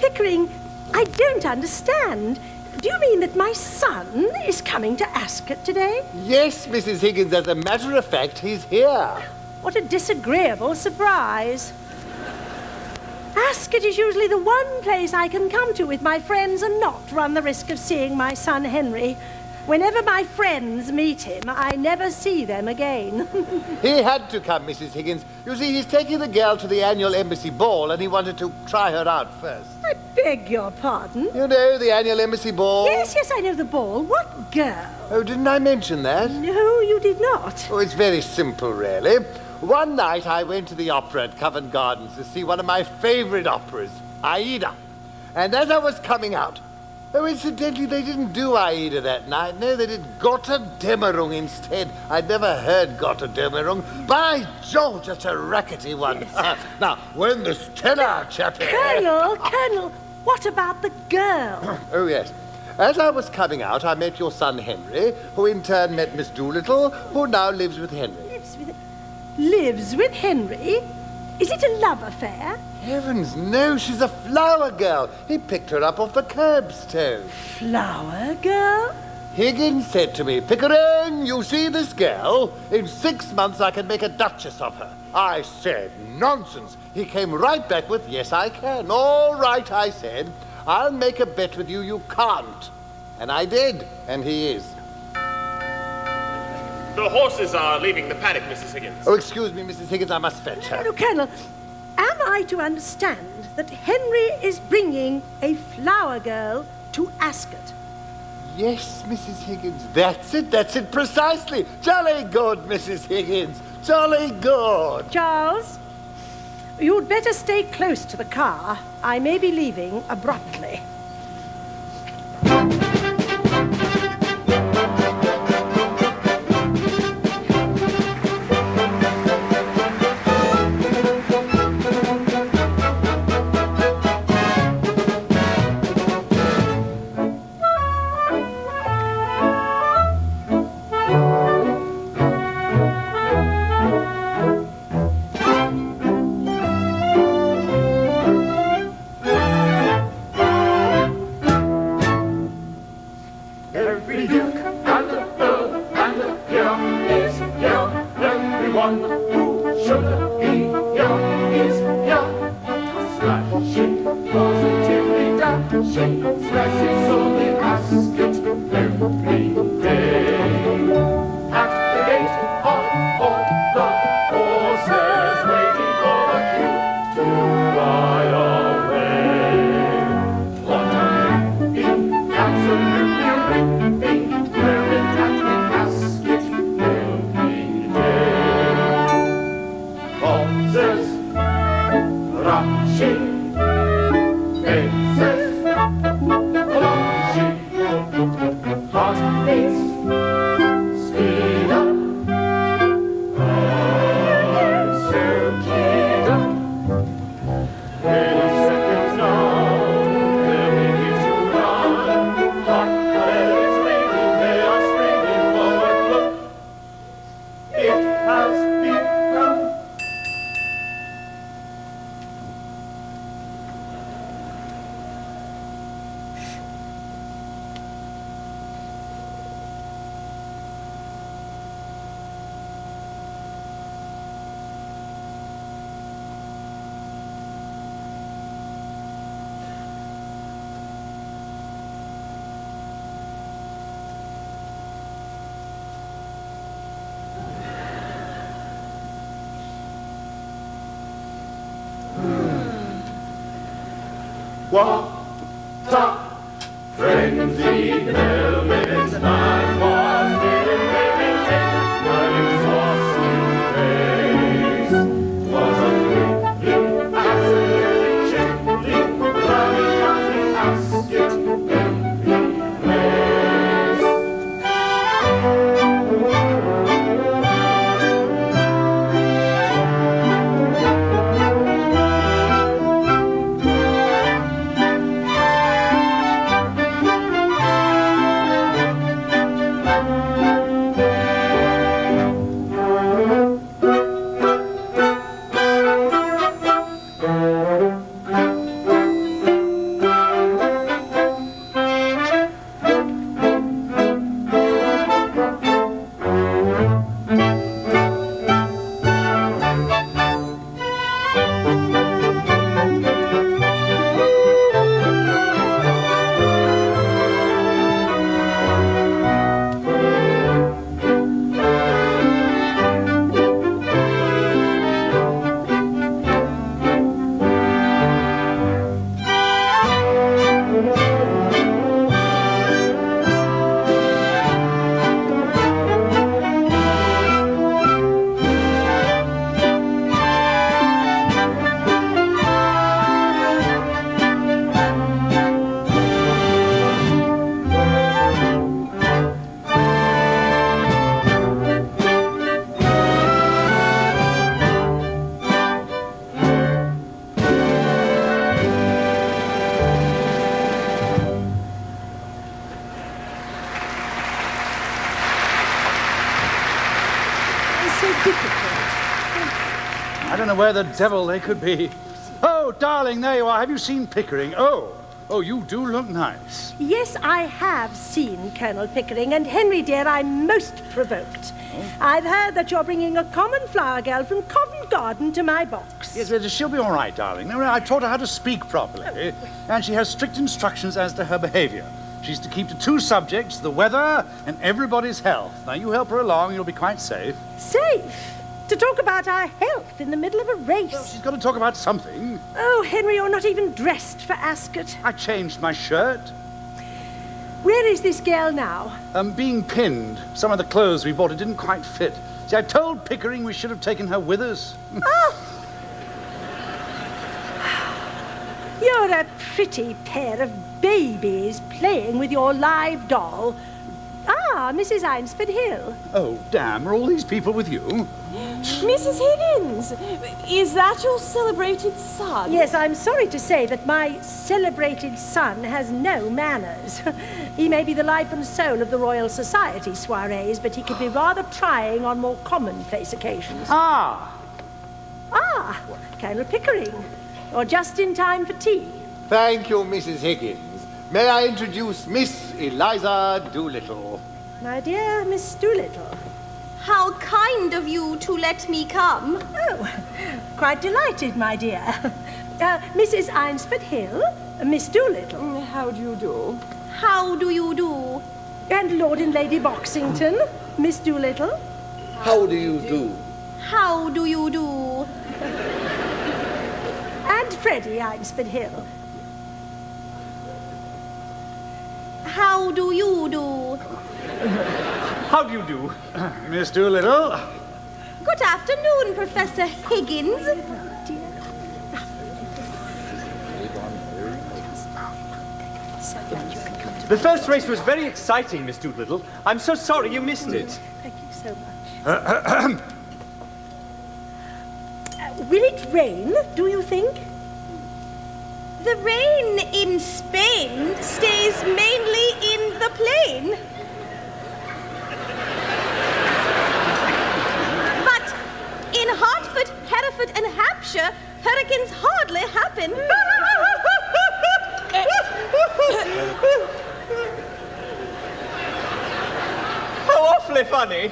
Pickering, I don't understand. Do you mean that my son is coming to Ascot today? Yes, Mrs. Higgins, as a matter of fact, he's here. What a disagreeable surprise. Ascot is usually the one place I can come to with my friends and not run the risk of seeing my son Henry. Whenever my friends meet him, I never see them again. he had to come, Mrs. Higgins. You see, he's taking the girl to the annual embassy ball, and he wanted to try her out first. I beg your pardon? You know, the annual embassy ball? Yes, yes, I know the ball. What girl? Oh, didn't I mention that? No, you did not. Oh, it's very simple, really. One night I went to the opera at Covent Garden to see one of my favorite operas, Aida. And as I was coming out, oh, incidentally, they didn't do Aida that night. No, they did Götterdämmerung instead. I'd never heard Götterdämmerung. By George, that's a rackety one. Yes. now, when this tenor chap Colonel, Colonel, what about the girl? oh, yes. As I was coming out, I met your son Henry, who in turn met Miss Doolittle, who now lives with Henry. Lives with lives with Henry? Is it a love affair? Heavens, no, she's a flower girl. He picked her up off the curbstone. Flower girl? Higgins said to me, Pickering, you see this girl? In six months I can make a duchess of her. I said, nonsense. He came right back with, yes, I can. All right, I said. I'll make a bet with you you can't. And I did, and he is. The horses are leaving the paddock, Mrs. Higgins. Oh, excuse me, Mrs. Higgins, I must fetch her. No, Colonel, am I to understand that Henry is bringing a flower girl to Ascot? Yes, Mrs. Higgins, that's it, that's it precisely. Jolly good, Mrs. Higgins, jolly good. Charles, you'd better stay close to the car. I may be leaving abruptly. Christian walk, talk, frenzy. I don't know where the devil they could be. Oh, darling, there you are. Have you seen Pickering? Oh, oh, you do look nice. Yes, I have seen Colonel Pickering, and Henry, dear, I'm most provoked. Oh. I've heard that you're bringing a common flower girl from Covent Garden to my box. Yes, but she'll be all right, darling. No, no, I taught her how to speak properly, oh. and she has strict instructions as to her behavior. She's to keep to two subjects, the weather and everybody's health. Now, you help her along, you'll be quite safe. Safe? To talk about our health in the middle of a race? She's got to talk about something. Oh, Henry, you're not even dressed for Ascot. I changed my shirt. Where is this girl now? Um, being pinned. Some of the clothes we bought, it didn't quite fit. See, I told Pickering we should have taken her with us. oh! You're a pretty pair of babies playing with your live doll. Ah, Mrs. Eynsford Hill. Oh, damn, are all these people with you? Mrs. Higgins, is that your celebrated son? Yes, I'm sorry to say that my celebrated son has no manners. he may be the life and soul of the Royal Society soirees, but he can be rather trying on more commonplace occasions. Ah! Ah, Colonel Pickering. You're just in time for tea. Thank you, Mrs. Higgins. May I introduce Miss Eliza Doolittle? My dear Miss Doolittle. How kind of you to let me come. Oh, quite delighted, my dear. Uh, Mrs. Eynsford Hill, Miss Doolittle. Mm, how do you do? How do you do? And Lord and Lady Boxington, Miss Doolittle. How do you do? How do you do? And Freddie Eynsford Hill. How do you do? How do you do, Miss Doolittle? Good afternoon, Professor Higgins. The first race was very exciting, Miss Doolittle. I'm so sorry you missed it. Thank you so much. uh, will it rain, do you think? The rain in Spain stays mainly in but in Hertford, Hereford, and Hampshire, hurricanes hardly happen. How awfully funny.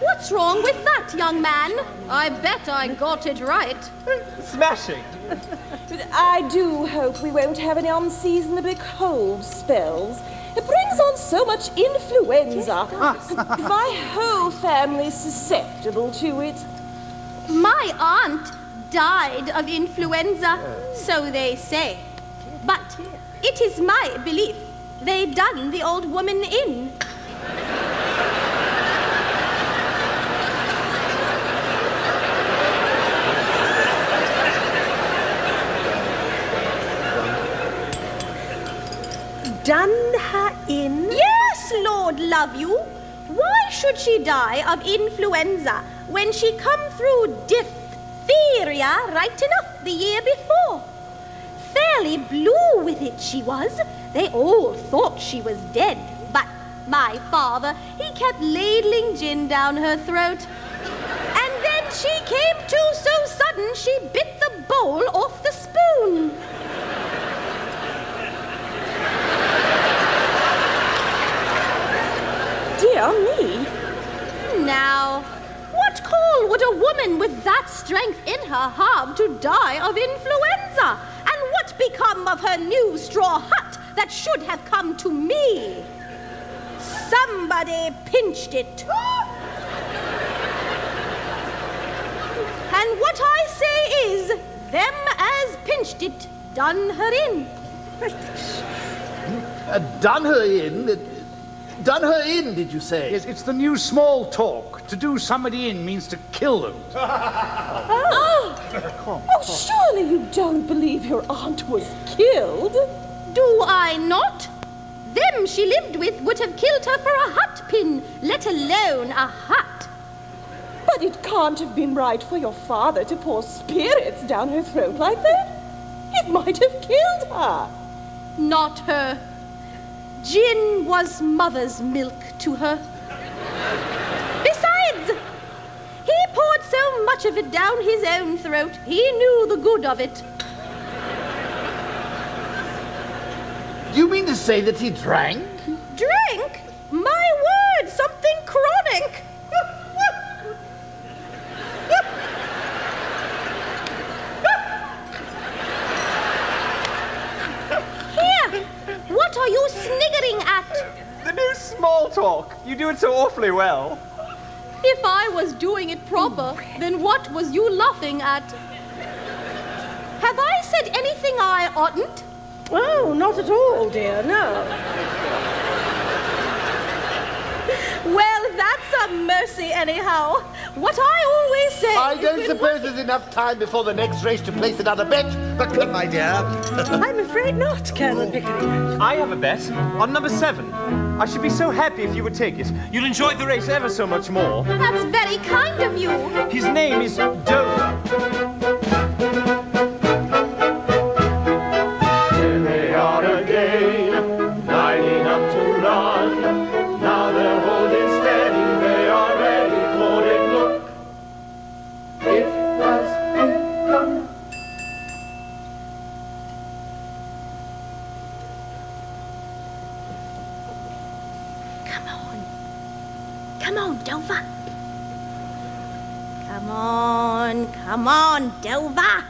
What's wrong with that, young man? I bet I got it right. Smashing. But I do hope we won't have any unseasonably cold spells. It brings on so much influenza. Ah. My whole family's susceptible to it. My aunt died of influenza, so they say. But it is my belief they done the old woman in. Done her in? Yes, Lord love you. Why should she die of influenza when she come through diphtheria right enough the year before? Fairly blue with it she was. They all thought she was dead, but my father, he kept ladling gin down her throat. And then she came to so sudden she bit the bowl off the spoon. Dear me. Now, what call would a woman with that strength in her have to die of influenza? And what become of her new straw hut that should have come to me? Somebody pinched it. and what I say is, them as pinched it done her in. Uh, done her in? Done her in, did you say? Yes, it's the new small talk. To do somebody in means to kill them. Oh, oh, surely you don't believe your aunt was killed? Do I not? Them she lived with would have killed her for a hat pin, let alone a hat. But it can't have been right for your father to pour spirits down her throat like that. It might have killed her. Not her. Gin was mother's milk to her. Besides, he poured so much of it down his own throat. He knew the good of it. Do you mean to say that he drank? Drink? My word, something chronic. Here, what are you sniggering at? The new small talk. You do it so awfully well. If I was doing it proper, then what was you laughing at? Have I said anything I oughtn't? Oh, not at all, dear, no. Well, that's a mercy, anyhow. What I always say. I don't when suppose there's enough time before the next race to place another bet, but come, my dear. I'm afraid not, Colonel Pickering. I have a bet on number seven. I should be so happy if you would take it. You'll enjoy the race ever so much more. That's very kind of you. His name is Dover. On, Dover. Come on, come on, Dover.